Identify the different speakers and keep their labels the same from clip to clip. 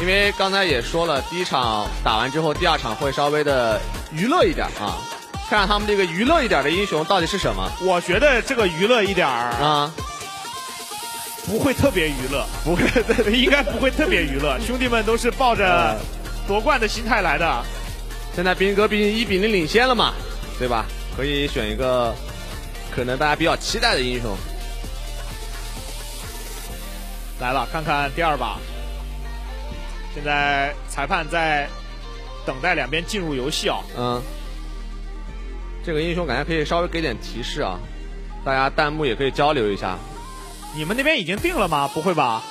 Speaker 1: 因为刚才也说了，第一场打完之后，第二场会稍微的娱乐一点啊，看看他们这个娱乐一点的英雄到底是什么
Speaker 2: 我觉得这个娱乐一点儿
Speaker 1: 啊？
Speaker 2: 不会特别娱乐，不会，应该不会特别娱乐。兄弟们都是抱着夺冠的心态来的。
Speaker 1: 现在斌哥毕竟一比零领先了嘛，对吧？可以选一个可能大家比较期待的英雄。
Speaker 2: 来了，看看第二把。现在裁判在等待两边进入游戏啊。
Speaker 1: 嗯，这个英雄感觉可以稍微给点提示啊，大家弹幕也可以交流一下。
Speaker 2: 你们那边已经定了吗？不会吧？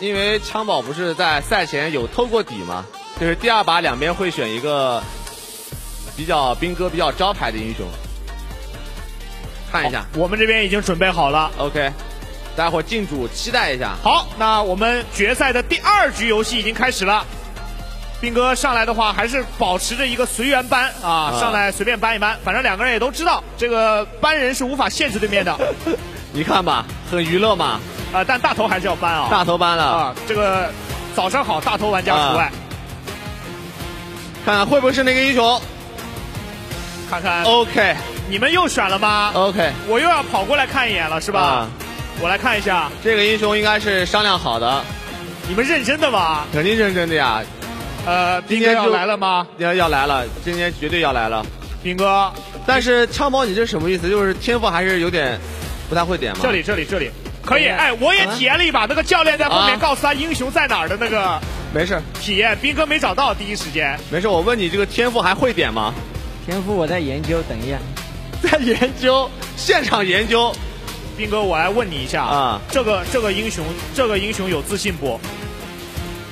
Speaker 1: 因为枪宝不是在赛前有透过底吗？就是第二把两边会选一个比较兵哥比较招牌的英雄，看一下。
Speaker 2: 我们这边已经准备好了。
Speaker 1: OK，大家伙进组期待一下。
Speaker 2: 好，那我们决赛的第二局游戏已经开始了。兵哥上来的话，还是保持着一个随缘搬啊，
Speaker 1: 啊
Speaker 2: 上来随便搬一搬，反正两个人也都知道，这个搬人是无法限制对面的
Speaker 1: 你看吧，很娱乐嘛，
Speaker 2: 啊，但大头还是要搬啊。
Speaker 1: 大头搬了，
Speaker 2: 啊，这个早上好，大头玩家除外。
Speaker 1: 看看会不会是那个英雄
Speaker 2: 看看
Speaker 1: ？OK
Speaker 2: 你们又选了吗
Speaker 1: ？OK，
Speaker 2: 我又要跑过来看一眼了，是吧？
Speaker 1: 啊
Speaker 2: 我来看一下，
Speaker 1: 这个英雄应该是商量好的，
Speaker 2: 你们认真的吗？
Speaker 1: 肯定认真的呀，
Speaker 2: 呃，兵哥要
Speaker 1: 今天就
Speaker 2: 来了吗？
Speaker 1: 要要来了，今天绝对要来了。
Speaker 2: 兵哥，
Speaker 1: 但是枪宝，你这什么意思？就是天赋还是有点不太会点吗？
Speaker 2: 这里这里这里，可以。
Speaker 1: 嗯
Speaker 2: 哎，我也体验了一把那个教练在后面
Speaker 1: 啊
Speaker 2: 告诉他英雄在哪儿的那个
Speaker 1: 没事
Speaker 2: 体验，兵哥没找到，第一时间。
Speaker 1: 没事，我问你这个天赋还会点吗？
Speaker 3: 天赋我在研究，等一下。
Speaker 1: 在研究，现场研究。
Speaker 2: 兵哥，我来问你一下
Speaker 1: 啊，
Speaker 2: 这个这个英雄，这个英雄有自信不？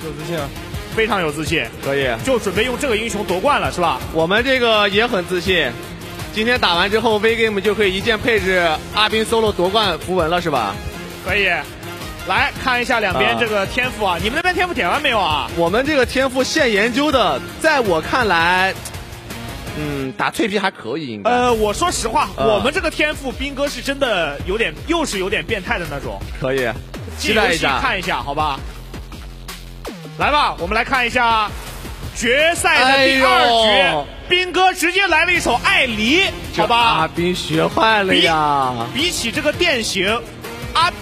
Speaker 3: 有自信啊。
Speaker 2: 非常有自信，
Speaker 1: 可以，
Speaker 2: 就准备用这个英雄夺冠了，是吧？
Speaker 1: 我们这个也很自信。今天打完之后，V Game 就可以一键配置阿斌 solo 夺冠符文了，是吧？
Speaker 2: 可以。来看一下两边
Speaker 1: 啊
Speaker 2: 这个天赋啊，你们那边天赋点完没有啊？
Speaker 1: 我们这个天赋现研究的，在我看来，嗯，打脆皮还可以，应该。
Speaker 2: 呃，我说实话，
Speaker 1: 啊
Speaker 2: 我们这个天赋，兵哥是真的有点，又是有点变态的那种。
Speaker 1: 可以，期待一下。
Speaker 2: 看一下，好吧？来吧，我们来看一下决赛的第二局，兵哥直接来了一首艾黎，好吧？
Speaker 1: 阿斌学坏了呀！
Speaker 2: 比起这个电刑，阿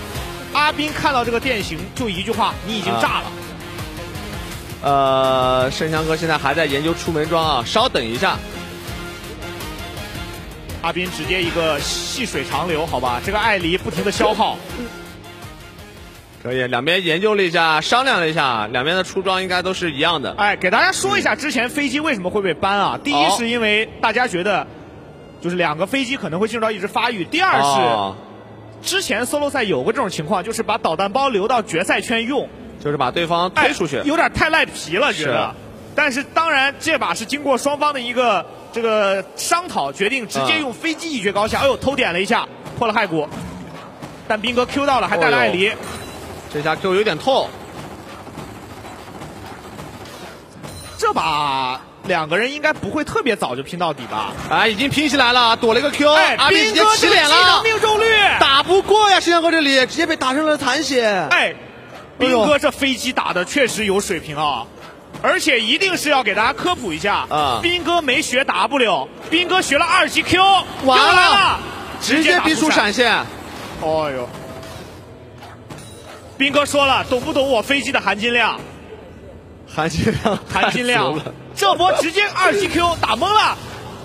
Speaker 2: 阿斌看到这个电刑就一句话：你已经炸了。
Speaker 1: 呃，盛强哥现在还在研究出门装啊，稍等一下。
Speaker 2: 阿斌直接一个细水长流，好吧？这个艾黎不停的消耗，
Speaker 1: 可以，两边研究了一下，商量了一下，两边的出装应该都是一样的。
Speaker 2: 哎，给大家说一下之前飞机为什么会被 ban 啊？第一
Speaker 1: 哦
Speaker 2: 是因为大家觉得，就是两个飞机可能会进入到一直发育；第二是、
Speaker 1: 哦，
Speaker 2: 之前 solo 赛有过这种情况，就是把导弹包留到决赛圈用，
Speaker 1: 就是把对方
Speaker 2: 哎
Speaker 1: 推出去。
Speaker 2: 有点太赖皮了，觉得。但是当然，这把是经过双方的一个这个商讨，决定直接
Speaker 1: 嗯
Speaker 2: 用飞机一决高下。哎呦，偷点了一下，破了骸骨。但兵哥 Q 到了，还带了艾黎。
Speaker 1: 这下 Q 有点痛。
Speaker 2: 这把两个人应该不会特别早就拼到底吧？
Speaker 1: 哎，已经拼起来了，躲了一个 Q，
Speaker 2: 哎，
Speaker 1: 阿斌直接
Speaker 2: 兵哥
Speaker 1: 起脸了
Speaker 2: 命中率，
Speaker 1: 打不过呀！盛强哥这里直接被打成了残血。
Speaker 2: 哎，兵哥这飞机打的确实有水平啊。而且一定是要给大家科普一下
Speaker 1: 啊
Speaker 2: 兵哥没学 W，兵哥学了二级 Q，
Speaker 1: 完了直接逼出闪现。
Speaker 2: 哦呦，斌哥说了，懂不懂我飞机的含金量？
Speaker 1: 含金量
Speaker 2: 含金量，这波直接二级 Q 打懵了。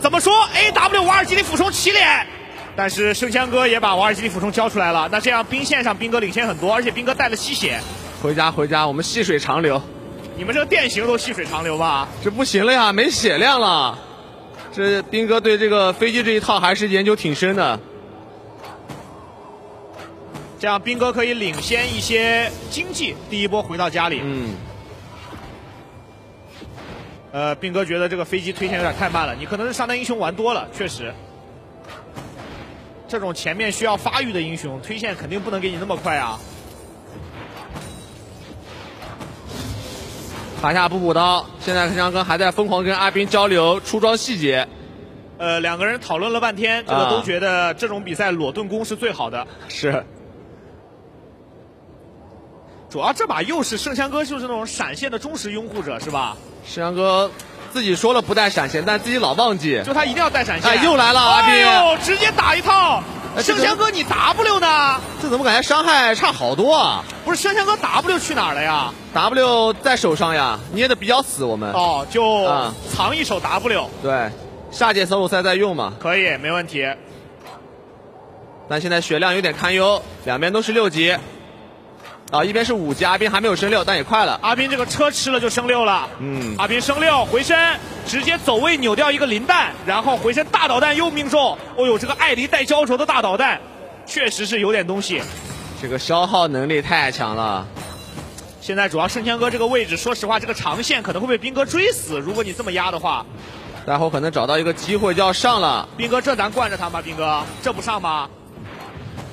Speaker 2: 怎么说？A W 瓦尔基里俯冲起脸，但是圣香哥也把瓦尔基里俯冲交出来了。那这样兵线上兵哥领先很多，而且兵哥带了吸血，
Speaker 1: 回家回家，我们细水长流。
Speaker 2: 你们这个电刑都细水长流吧？
Speaker 1: 这不行了呀，没血量了。这兵哥对这个飞机这一套还是研究挺深的。
Speaker 2: 这样兵哥可以领先一些经济，第一波回到家里。
Speaker 1: 嗯，
Speaker 2: 呃，兵哥觉得这个飞机推线有点太慢了，你可能是上单英雄玩多了，确实。这种前面需要发育的英雄，推线肯定不能给你那么快啊。
Speaker 1: 塔下补补刀，现在盛强哥还在疯狂跟阿斌交流出装细节。
Speaker 2: 呃，两个人讨论了半天，这个
Speaker 1: 啊
Speaker 2: 都觉得这种比赛裸盾攻是最好的。
Speaker 1: 是，
Speaker 2: 主要这把又是圣香哥，就是那种闪现的忠实拥护者，是吧？
Speaker 1: 盛阳哥自己说了不带闪现，但自己老忘记。
Speaker 2: 就他一定要带闪现。
Speaker 1: 哎，又来了阿斌！
Speaker 2: 哎，直接打一套。圣香哥，你 W 呢？
Speaker 1: 这怎么感觉伤害差好多啊？
Speaker 2: 不是圣香哥 W 去哪儿了呀
Speaker 1: ？W 在手上呀，捏的比较死。我们
Speaker 2: 哦，就藏一手 W。
Speaker 1: 对，下届 solo 赛在用嘛？
Speaker 2: 可以，没问题。
Speaker 1: 但现在血量有点堪忧，两边都是六级。啊，一边是五级，阿斌还没有升六，但也快了。
Speaker 2: 阿斌这个车吃了就升六了。嗯，阿斌升六回身，直接走位扭掉一个林弹，然后回身大导弹又命中。哦呦，这个艾迪带焦灼的大导弹，确实是有点东西。
Speaker 1: 这个消耗能力太强了。
Speaker 2: 现在主要圣枪哥这个位置，说实话，这个长线可能会被兵哥追死。如果你这么压的话，
Speaker 1: 待会可能找到一个机会就要上了。
Speaker 2: 兵哥，这咱惯着他吗？兵哥，这不上吗？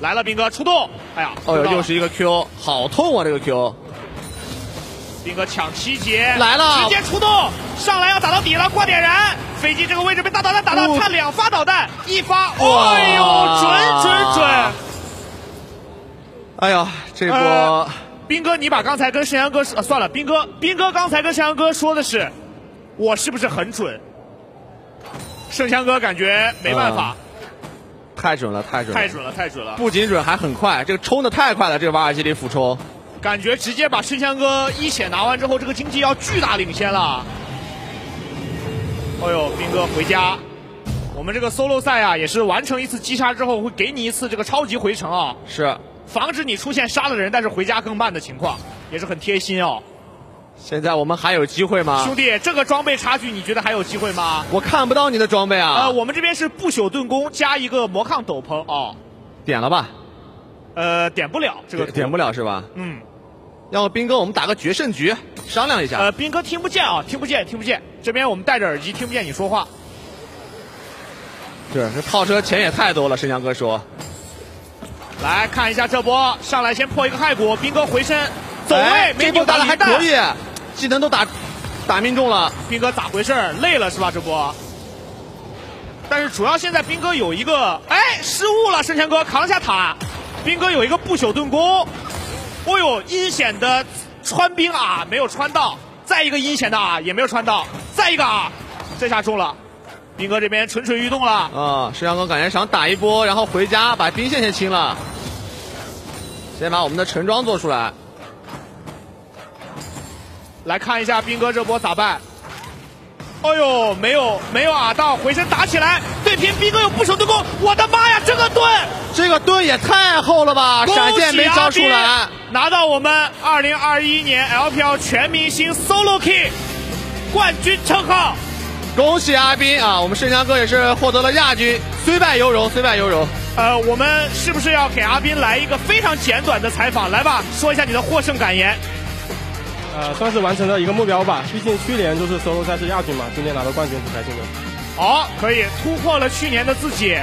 Speaker 2: 来了，兵哥出动！哎呀，
Speaker 1: 哦呦，又是一个 Q，好痛啊！这个 Q，
Speaker 2: 兵哥抢七节
Speaker 1: 来了，
Speaker 2: 直接出动，上来要打到底了，挂点燃，飞机这个位置被大导弹打到，差两发导弹，一发，哎呦，准准准！
Speaker 1: 哎呀，这波，
Speaker 2: 兵哥，你把刚才跟沈阳哥说，算了，兵哥，兵哥刚才跟沈阳哥说的是，我是不是很准？盛香哥感觉没办法。
Speaker 1: 太准了，太准了，
Speaker 2: 太准了，太准了！
Speaker 1: 不仅准，还很快，这个冲的太快了，这个瓦尔基里俯冲，
Speaker 2: 感觉直接把申香哥一血拿完之后，这个经济要巨大领先了。哎呦，兵哥回家，我们这个 solo 赛啊，也是完成一次击杀之后，会给你一次这个超级回城啊，
Speaker 1: 是，
Speaker 2: 防止你出现杀了人但是回家更慢的情况，也是很贴心哦。
Speaker 1: 现在我们还有机会吗？
Speaker 2: 兄弟，这个装备差距，你觉得还有机会吗？
Speaker 1: 我看不到你的装备啊。
Speaker 2: 呃，我们这边是不朽盾弓加一个魔抗斗篷哦。
Speaker 1: 点了吧？
Speaker 2: 呃，点不了这个。
Speaker 1: 点不了是吧？
Speaker 2: 嗯。
Speaker 1: 要不兵哥，我们打个决胜局，商量一下。
Speaker 2: 呃，兵哥听不见啊，听不见，听不见。这边我们戴着耳机，听不见你说话。
Speaker 1: 是，这套车钱也太多了，申江哥说。
Speaker 2: 来看一下这波，上来先破一个骸骨，兵哥回身。走位，
Speaker 1: 这波打的还可以，技能都打打命中了。
Speaker 2: 兵哥咋回事？累了是吧？这波。但是主要现在兵哥有一个，哎，失误了，圣强哥扛下塔。兵哥有一个不朽盾弓，哦呦，阴险的穿兵啊，没有穿到。再一个阴险的啊，也没有穿到。再一个啊，这下中了。兵哥这边蠢蠢欲动了。
Speaker 1: 啊，圣强哥感觉想打一波，然后回家把兵线先清了。先把我们的陈装做出来。
Speaker 2: 来看一下兵哥这波咋办？哎呦，没有没有啊！到回身打起来，对拼兵哥有不朽盾弓，我的妈呀，这个盾，
Speaker 1: 这个盾也太厚了吧！闪现没招出来，
Speaker 2: 拿到我们二零二一年 LPL 全明星 Solo King 冠军称号，
Speaker 1: 恭喜阿斌啊！我们盛江哥也是获得了亚军，虽败犹荣，虽败犹荣。
Speaker 2: 呃，我们是不是要给阿斌来一个非常简短的采访？来吧，说一下你的获胜感言。
Speaker 3: 呃，算是完成了一个目标吧。毕竟去年就是 solo 赛是亚军嘛，今年拿到冠军挺开心的。
Speaker 2: 好，可以突破了去年的自己。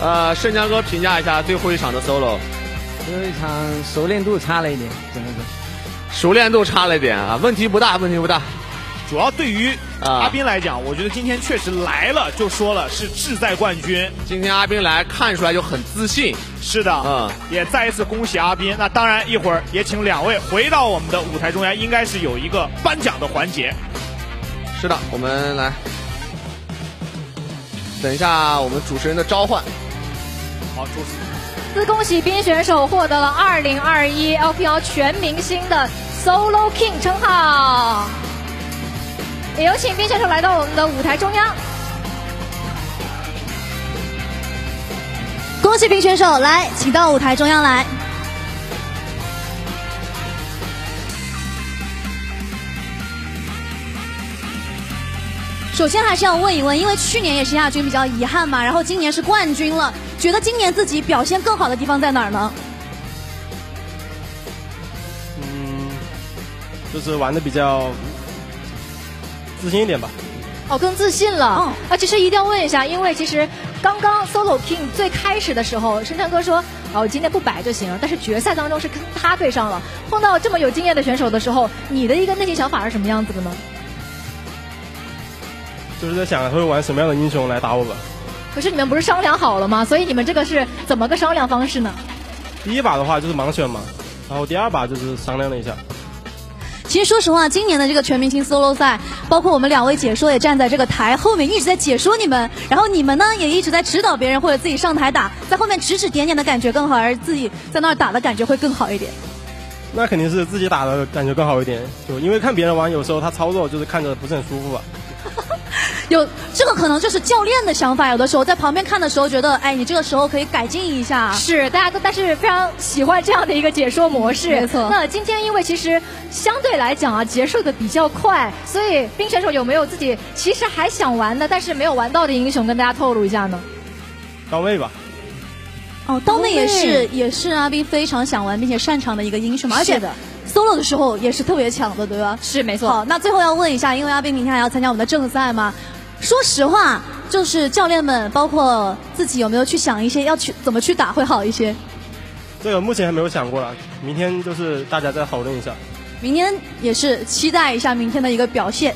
Speaker 1: 呃，盛江哥评价一下最后一场的 solo。
Speaker 3: 最后一场熟练度差了一点，真的
Speaker 1: 是。熟练度差了一点啊，问题不大，问题不大。
Speaker 2: 主要对于阿斌来讲，我觉得今天确实来了，就说了是志在冠军。
Speaker 1: 今天阿斌来看出来就很自信。
Speaker 2: 是的，嗯，也再一次恭喜阿斌。那当然，一会儿也请两位回到我们的舞台中央，应该是有一个颁奖的环节。
Speaker 1: 是的，我们来等一下我们主持人的召唤。
Speaker 2: 好，主
Speaker 4: 持。恭喜冰选手获得了2021 LPL 全明星的 Solo King 称号。有请冰选手来到我们的舞台中央。
Speaker 5: 恭喜冰选手，来，请到舞台中央来。首先还是要问一问，因为去年也是亚军，比较遗憾嘛，然后今年是冠军了，觉得今年自己表现更好的地方在哪儿呢？
Speaker 3: 嗯，就是玩的比较。自信一点吧。
Speaker 4: 哦，更自信了。嗯。啊，其实一定要问一下，因为其实刚刚 Solo King 最开始的时候，深川哥说：“哦，今天不摆就行。”但是决赛当中是跟他对上了，碰到这么有经验的选手的时候，你的一个内心想法是什么样子的呢？
Speaker 3: 就是在想他会玩什么样的英雄来打我吧。
Speaker 4: 可是你们不是商量好了吗？所以你们这个是怎么个商量方式呢？
Speaker 3: 第一把的话就是盲选嘛，然后第二把就是商量了一下。
Speaker 5: 其实说实话，今年的这个全明星 solo 赛，包括我们两位解说也站在这个台后面一直在解说你们，然后你们呢也一直在指导别人或者自己上台打，在后面指指点点的感觉更好，而自己在那儿打的感觉会更好一点。
Speaker 3: 那肯定是自己打的感觉更好一点，就因为看别人玩，有时候他操作就是看着不是很舒服吧。
Speaker 5: 有这个可能就是教练的想法，有的时候在旁边看的时候觉得，哎，你这个时候可以改进一下。
Speaker 4: 是，大家都但是非常喜欢这样的一个解说模式。
Speaker 5: 没错。
Speaker 4: 那今天因为其实相对来讲啊，结束的比较快，所以冰选手有没有自己其实还想玩的，但是没有玩到的英雄跟大家透露一下呢？
Speaker 3: 到位吧。
Speaker 5: 哦，刀妹也是也是阿斌非常想玩并且擅长的一个英雄嘛，而且 solo 的时候也是特别强的，对吧？
Speaker 4: 是没错。
Speaker 5: 好，那最后要问一下，因为阿斌明天还要参加我们的正赛嘛。说实话，就是教练们，包括自己，有没有去想一些要去怎么去打会好一些？
Speaker 3: 这个目前还没有想过了，明天就是大家再讨论一下。
Speaker 5: 明天也是期待一下明天的一个表现。